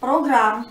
программ